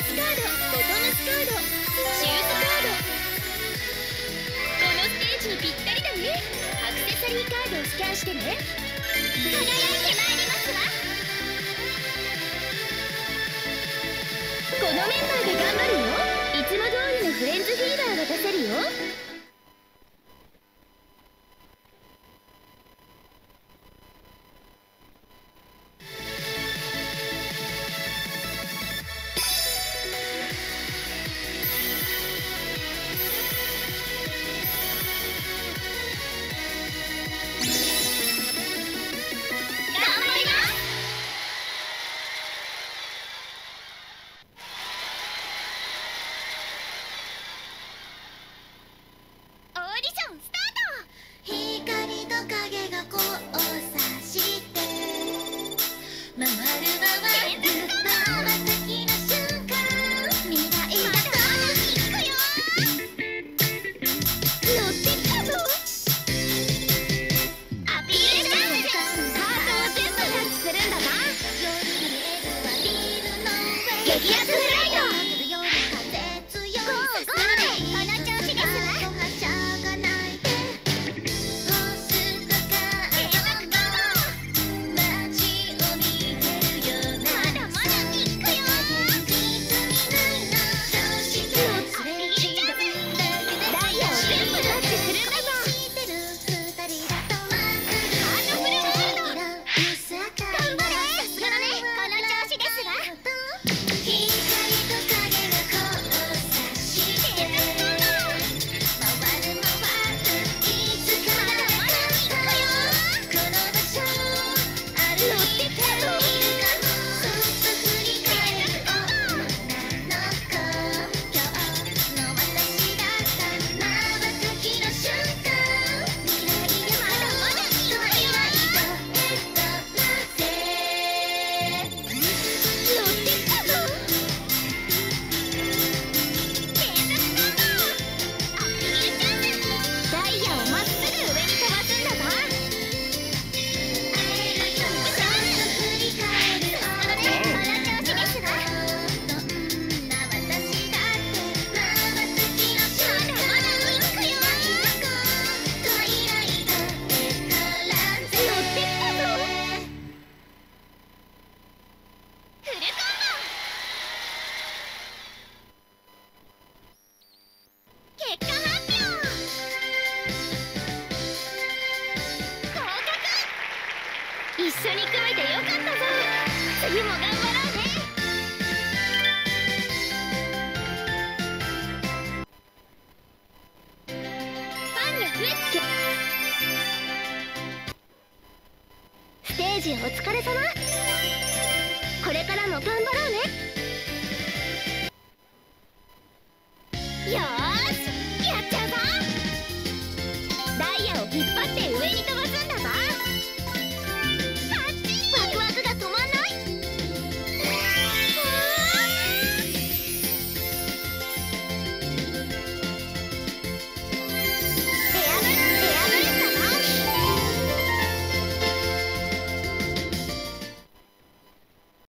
スカードボトムスカードシューズカードこのステージにぴったりだねアクセサリーカードをスキャンしてね輝いてまいりますわこのメンバーで頑張るよいつも通りのフレンズフィーバーが出せるよ。I'm just Namaru Bawa. He 一緒に組めてよかったぞ。次も頑張ろうねパンがくっつけステージお疲れ様。これからも頑張ろうね。よし。やっちゃうぞ。ダイヤを引っ張って上に飛ばすんだぞ。